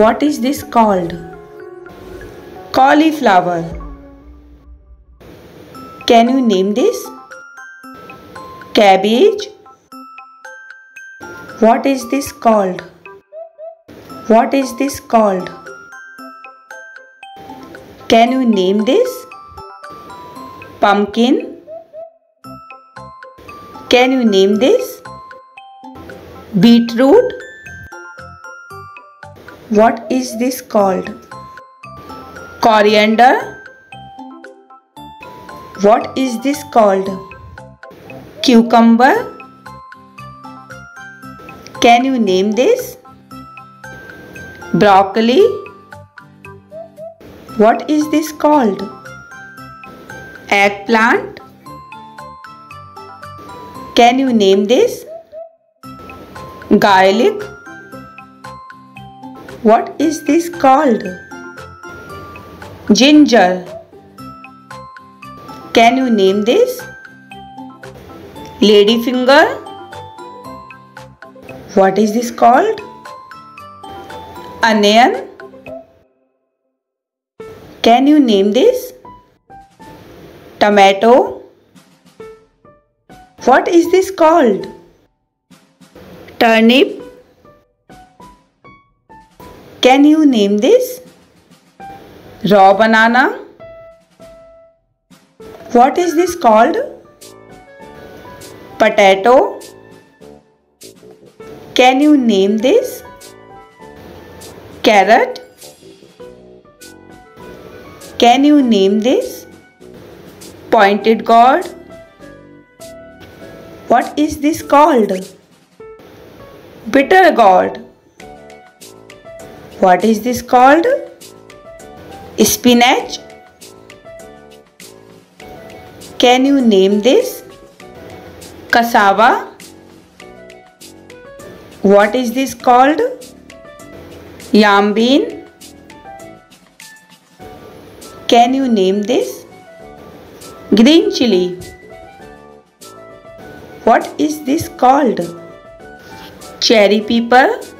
What is this called? Cauliflower. Can you name this? Cabbage. What is this called? What is this called? Can you name this? Pumpkin. Can you name this? Beetroot. What is this called? Coriander. What is this called? Cucumber. Can you name this? Broccoli. What is this called? Eggplant. Can you name this? Garlic. What is this called? Ginger. Can you name this? Ladyfinger. What is this called? Onion. Can you name this? Tomato. What is this called? Turnip. Can you name this? Raw banana. What is this called? Potato. Can you name this? Carrot. Can you name this? Pointed gourd. What is this called? Bitter gourd. What is this called? Spinach. Can you name this? Cassava. What is this called? Yam bean. Can you name this? Green chili. What is this called? Cherry pepper.